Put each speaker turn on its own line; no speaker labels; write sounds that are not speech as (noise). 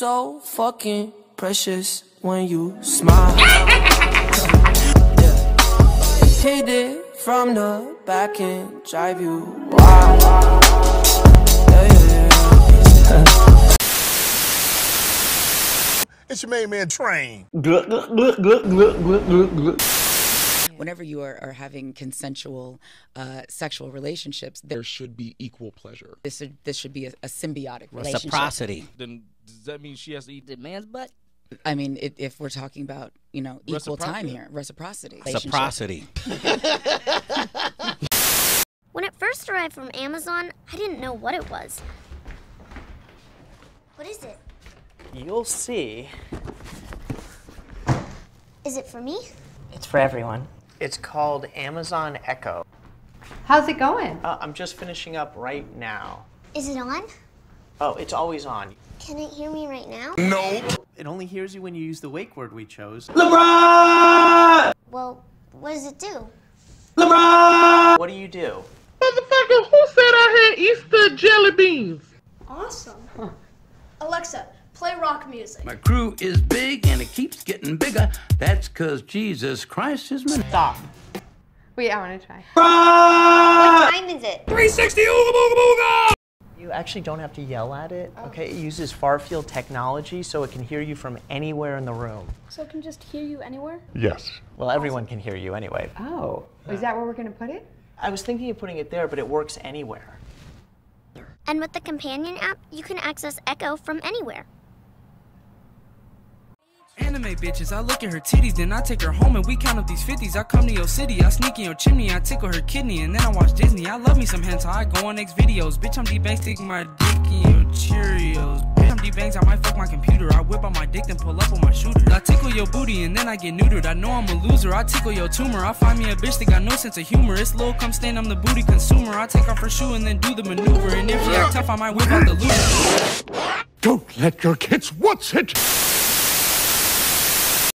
so fucking precious when you smile. (laughs) yeah. Hit it from the back and drive you wild. Yeah, yeah, yeah.
It's your main man Train.
Whenever you are, are having consensual uh, sexual relationships, there
There should be equal pleasure.
this should, this should be a, a symbiotic relationship.
Reciprocity.
Then does that mean she has to eat
The man's butt.
I mean, it, if we're talking about you know equal time here, reciprocity,
Reciprocity. (laughs)
When it first arrived from Amazon, I didn't know what it was. What is it?
You'll see.
Is it for me?
It's for everyone. It's called Amazon Echo.
How's it going?
Uh, I'm just finishing up right now.
Is it on?
Oh, it's always on.
Can it hear me right now? Nope.
It only hears you when you use the wake word we chose. LeBron!
Well, what does it do? LeBron!
What do you do?
Motherfucker, who said I had Easter jelly beans?
Awesome. Alexa, play rock music.
My crew is big and it keeps getting bigger. That's because Jesus Christ is my.
Stop.
Wait, I want to try.
What time is it?
360 ooga booga booga!
You actually don't have to yell at it, oh. okay? It uses far field technology so it can hear you from anywhere in the room.
So it can just hear you anywhere?
Yes.
Well, everyone can hear you anyway.
Oh, is that where we're gonna put it?
I was thinking of putting it there, but it works anywhere.
And with the companion app, you can access Echo from anywhere.
Anime bitches, I look at her titties, then I take her home and we count up these 50s. I come to your city, I sneak in your chimney, I tickle her kidney, and then I watch Disney. I love me some hentai, I go on X videos. Bitch, I'm D-Bang sticking my dick in your Cheerios. Bitch, I'm D-Bangs, I might fuck my computer. I whip out my dick, then pull up on my shooter. I tickle your booty, and then I get neutered. I know I'm a loser, I tickle your tumor. I find me a bitch that got no sense of humor. It's Lil come stand, I'm the booty consumer. I take off her shoe and then do the maneuver. And if she act tough, I might whip out the loser.
Don't let your kids what's it?